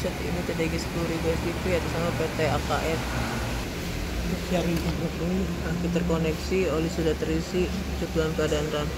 Saat ini TDG 10.000 FTP atas nama PT AKR Sharing juga terkoneksi, oli sudah terisi, cuk dalam keadaan run.